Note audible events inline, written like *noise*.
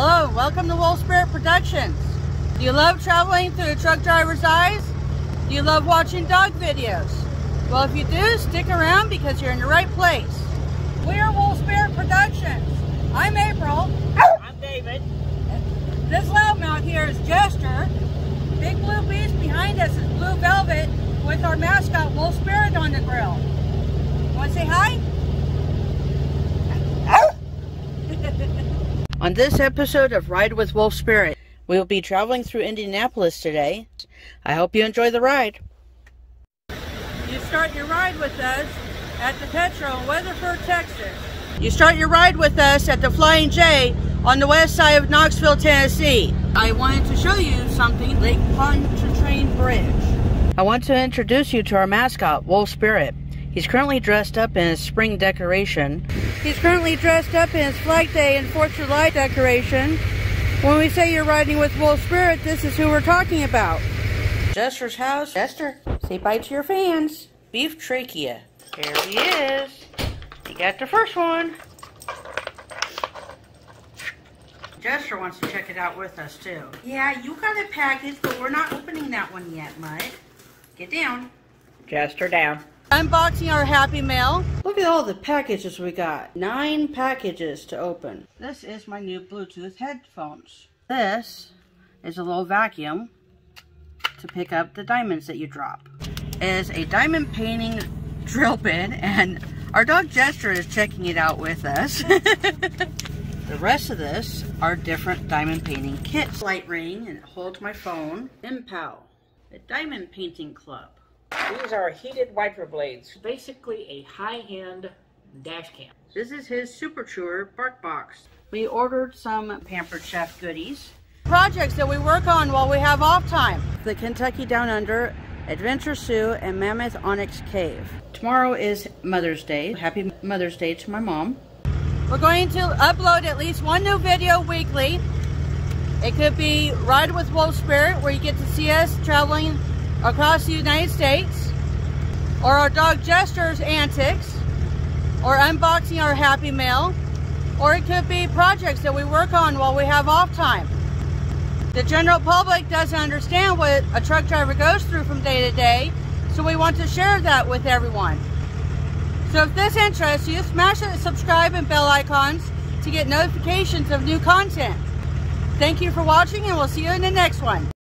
Hello, welcome to Wolvespirit Productions. Do you love traveling through a truck driver's eyes? Do you love watching dog videos? Well, if you do, stick around because you're in the right place. We are Wolvespirit Productions. I'm April. I'm David. This loudmouth here is Jester. Big blue beast behind us is Blue Velvet with our mascot Wolvespirit on the grill. Want to say hi? On this episode of Ride with Wolvespirit, we will be traveling through Indianapolis today. I hope you enjoy the ride. You start your ride with us at the Petro in Weatherford, Texas. You start your ride with us at the Flying J on the west side of Knoxville, Tennessee. I wanted to show you something, Lake Pontchartrain Bridge. I want to introduce you to our mascot, Wolvespirit. He's currently dressed up in his spring decoration. He's currently dressed up in his Flag Day and 4th of July decoration. When we say you're riding with Wolvespirit, this is who we're talking about. Jester's house. Jester, say bye to your fans. Beef trachea. Here he is. He got the first one. Jester wants to check it out with us too. Yeah, you got a package, but we're not opening that one yet, Mud. Get down. Jester down. Unboxing our Happy Mail. Look at all the packages we got. Nine packages to open. This is my new Bluetooth headphones. This is a little vacuum to pick up the diamonds that you drop. It is a diamond painting drill bit and our dog Jester is checking it out with us. *laughs* the rest of this are different diamond painting kits. Light ring and it holds my phone. Impow, the diamond painting club. These are heated wiper blades, basically a high-end dash cam. This is his Super Chewer Bark Box. We ordered some Pampered Chef goodies. Projects that we work on while we have off time. The Kentucky Down Under, Adventure Zoo, and Mammoth Onyx Cave. Tomorrow is Mother's Day. Happy Mother's Day to my mom. We're going to upload at least one new video weekly. It could be Ride with Wolvespirit, where you get to see us traveling across the United States, or our dog Jester's antics, or unboxing our Happy Mail, or it could be projects that we work on while we have off time. The general public doesn't understand what a truck driver goes through from day to day, so we want to share that with everyone. So if this interests you, smash the subscribe and bell icons to get notifications of new content. Thank you for watching and we'll see you in the next one.